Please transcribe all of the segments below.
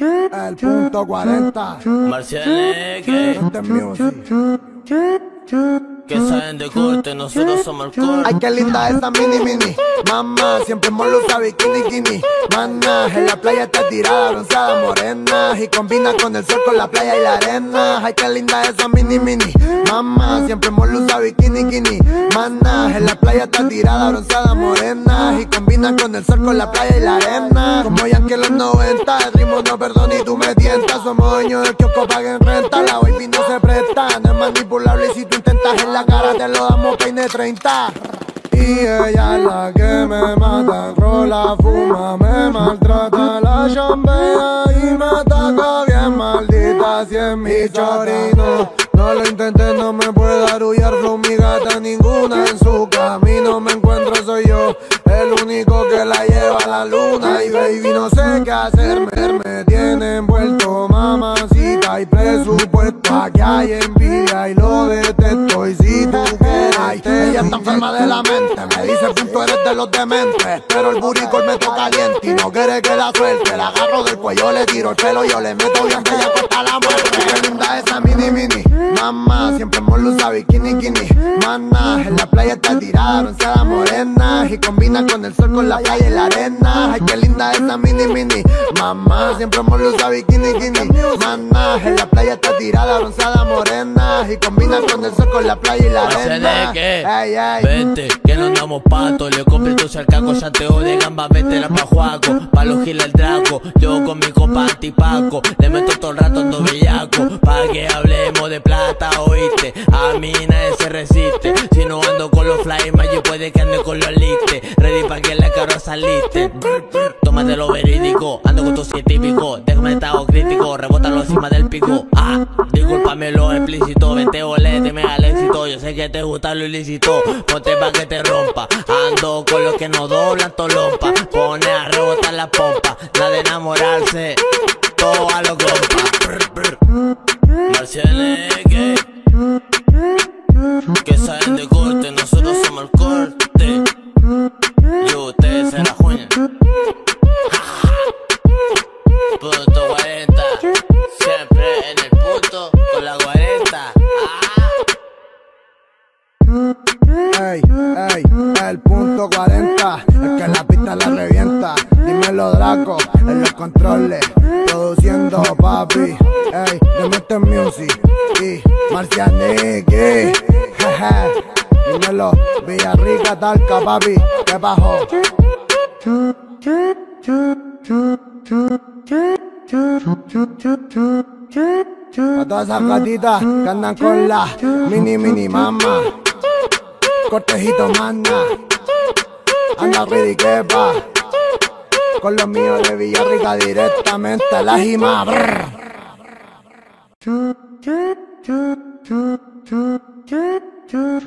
El punto 40. Marcianeque. Que saben de corte, nosotros somos el corte. Ay, qué linda esa mini mini. Mamá, siempre molo usa bikini kini. Mana, en la playa está tirada, bronceada, morena. Y combina con el sol, con la playa y la arena. Ay, qué linda esa mini mini. Mamá, siempre molo usa bikini kini. Mana, en la playa está tirada, bronceada, morena. Y combina con el sol, con la playa y la arena. Como ya que los 90, el ritmo no perdona y tú me tientas. Somos dueños del kiosco, paguen renta. La baby no se presta, no es manipulable y si tú intentas en la cara te lo damos peine 30. Y ella es la que me mata, rola, fuma, me maltrata, la chambea y me ataca bien maldita si es mi chorino. No lo intenté, de los dementes, pero el buricol me toca caliente y no quiere que la suelte, la agarro del cuello, le tiro el pelo, yo le meto bien bella hasta la muerte, qué linda esa mini mini, mamá, siempre molo usa bikini kini, mana, en la playa está tirada, bronceada morena, y combina con el sol, con la playa y la arena, ay qué linda esa mini mini, mamá, siempre molo usa bikini kini, mana, en la playa está tirada, bronceada morena, y combina con el sol, con la playa y la arena. Ey, ey. Vete, Le compré tu cercaco, chanteo de gamba, vete la pa' Juaco. Pa' los giles el draco, yo con mi copa antipaco. Le meto todo el rato ando bellaco. Pa' que hablemos de plata, oíste. A mí nadie se resiste. Si no ando con los fly, yo puede que ande con los listes. Ready pa' que la cara saliste. Tómate lo verídico, ando con tu científico. Déjame estado crítico, rebótalo encima del pico. Ah, discúlpame lo explícito. Vente, olete, me que te gusta lo ilícito. Ponte pa' que te rompa. Ando con los que no doblan tolompa. Pone a rebotar la pompa. La de enamorarse. Todo a compas. Marcianeque. Que saben de corte, nosotros somos el corte. Y ustedes se la. Dímelo, Villarrica, Talca, papi, ¿qué bajó? A todas esas gatitas que andan con la mini mini mama. Cortejito manda. Anda ready que va. Con los míos de Villarrica directamente a la jima. brr.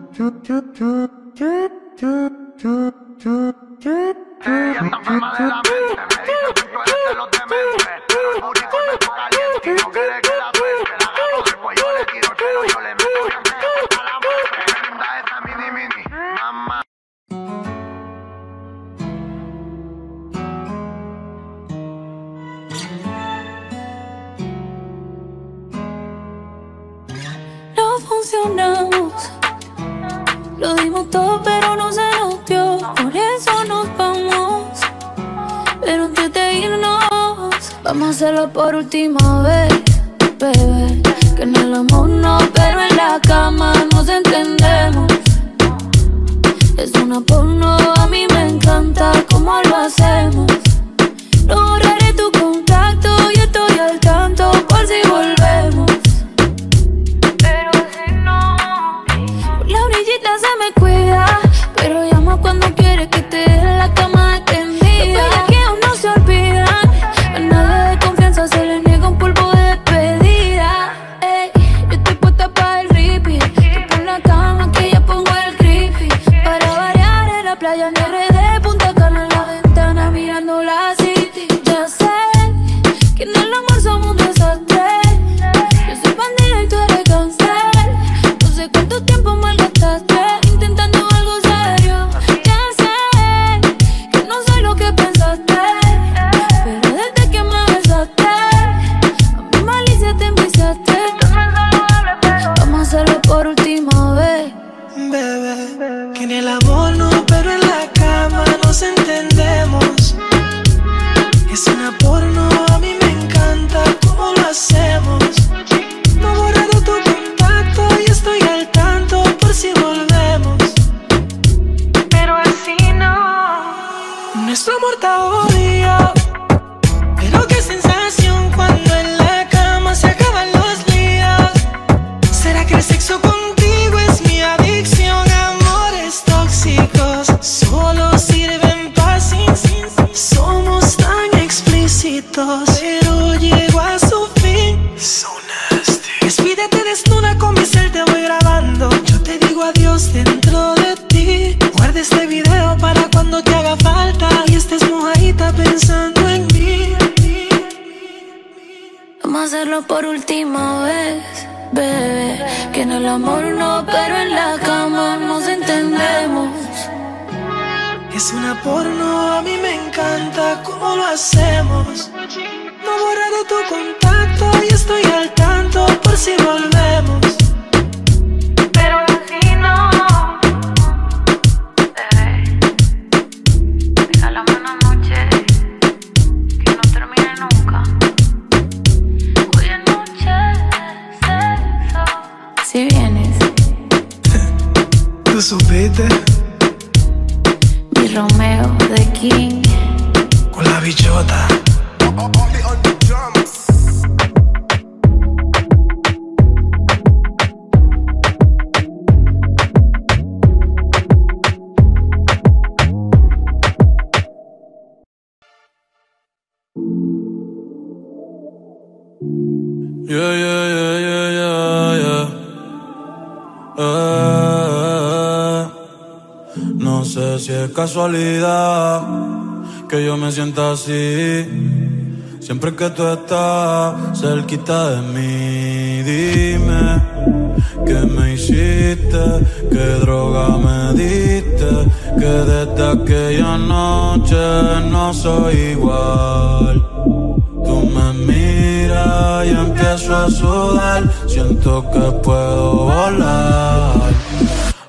do do do do do por última vez, bebé. Que en el amor no, pero en la cama nos entendemos. Es una porno, a mí me encanta cómo lo hacemos. Hacerlo por última vez, bebé. Que en el amor no, pero en la cama nos entendemos. Es una porno, a mí me encanta cómo lo hacemos. No he borrado tu contacto y estoy al tanto por si volvemos. ¿Tú supiste? mi Romeo de King. Con la bichota. Yeah, yeah, yeah, yeah, yeah, yeah. Eh, si es casualidad que yo me sienta así. Siempre que tú estás cerquita de mí, dime qué me hiciste, qué droga me diste, que desde aquella noche no soy igual. Tú me miras y empiezo a sudar. Siento que puedo volar.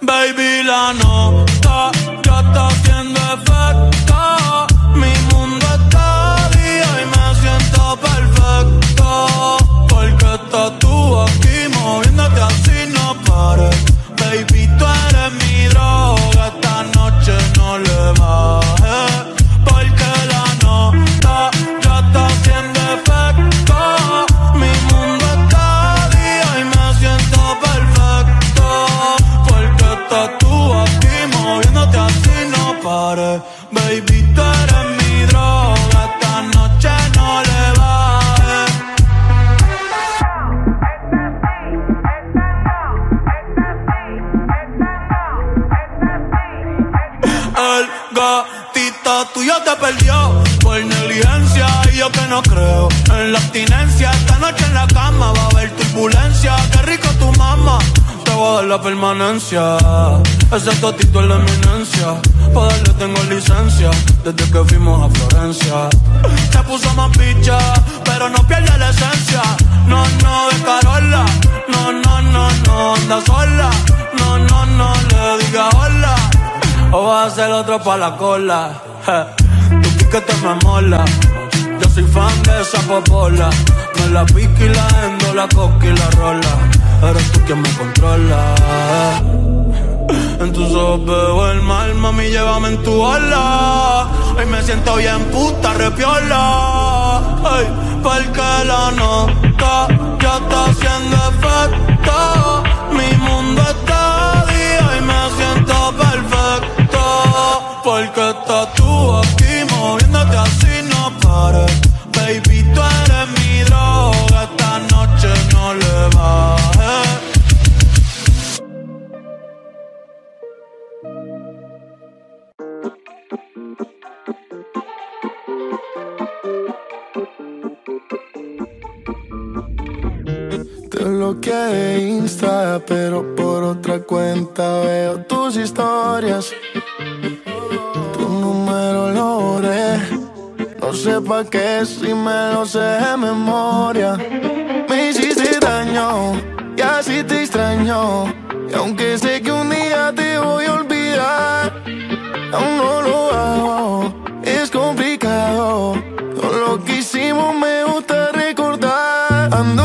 Baby, la nota El gatito tuyo te perdió por negligencia y yo que no creo en la abstinencia. Esta noche en la cama va a haber turbulencia. Qué rico tu mamá, te voy a dar la permanencia. Ese totito es la eminencia. Pa' darle tengo licencia desde que fuimos a Florencia. Se puso más picha, pero no pierde la esencia. No, no, de Carola. No, no, no, no, anda sola. No, no, no, le diga hola. O vas a ser otro pa' la cola. Je, Tu piquete me mola. Yo soy fan de esa popola. Me la pique y la endo, la coca y la rola. Eres tú quien me controla. En tus ojos veo el mal, mami, llévame en tu ola. Hoy me siento bien puta, repiola. Ay, porque la nota ya está haciendo efecto. Mi mundo está día y me siento Pero por otra cuenta veo tus historias. Tu número lo borré. No sé pa' qué si me lo sé de memoria. Me hiciste daño y así te extraño. Y aunque sé que un día te voy a olvidar, aún no lo hago. Es complicado. Todo lo que hicimos me gusta recordar. Ando